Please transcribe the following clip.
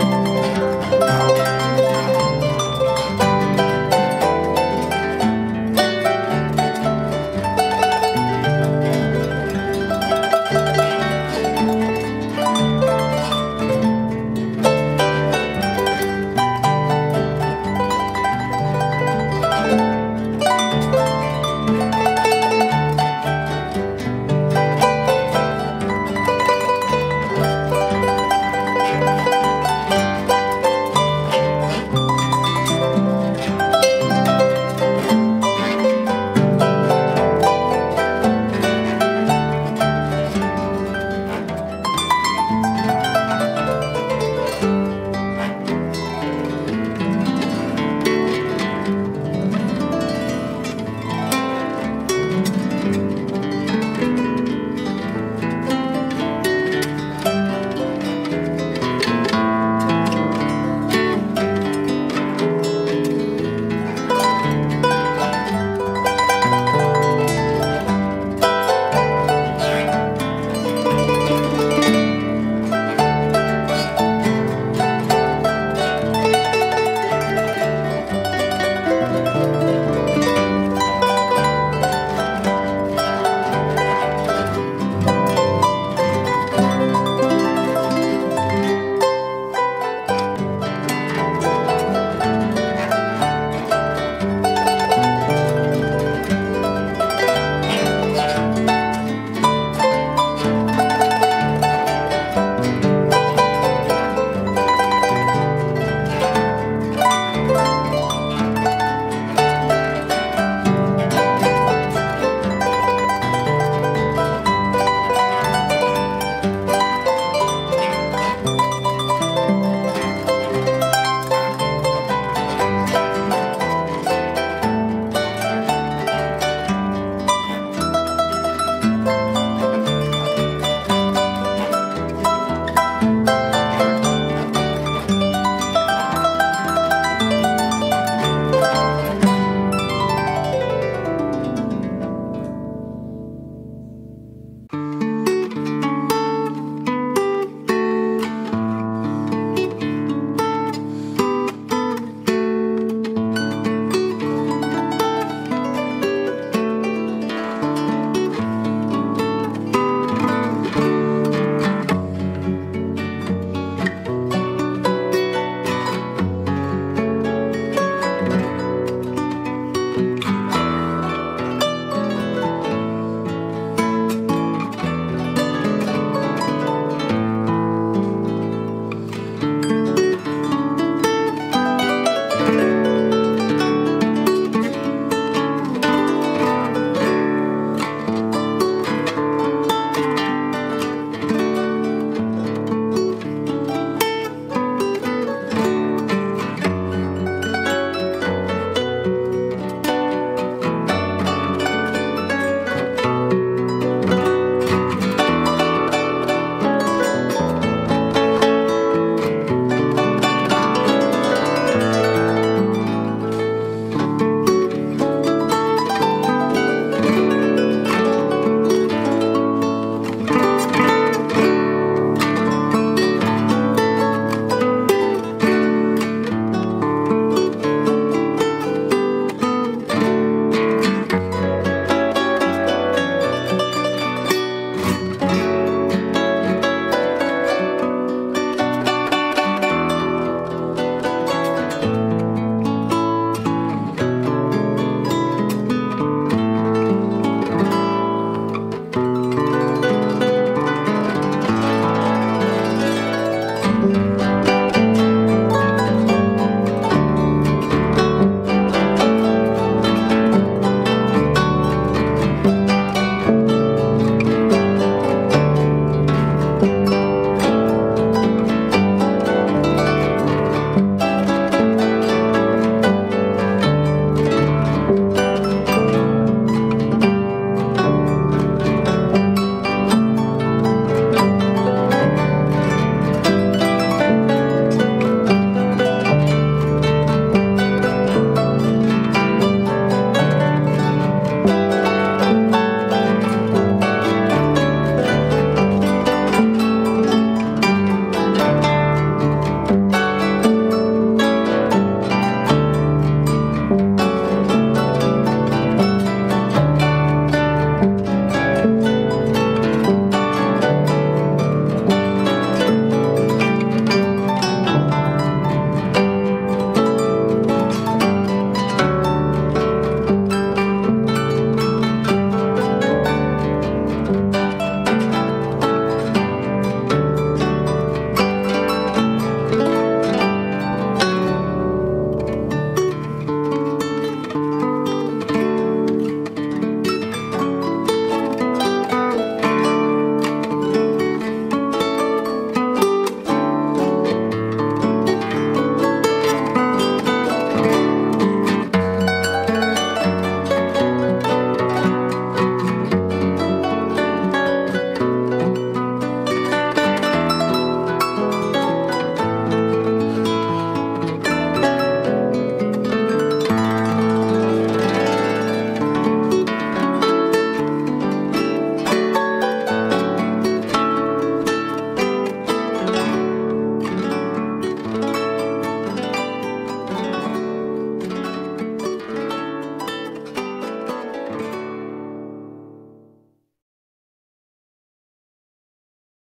Música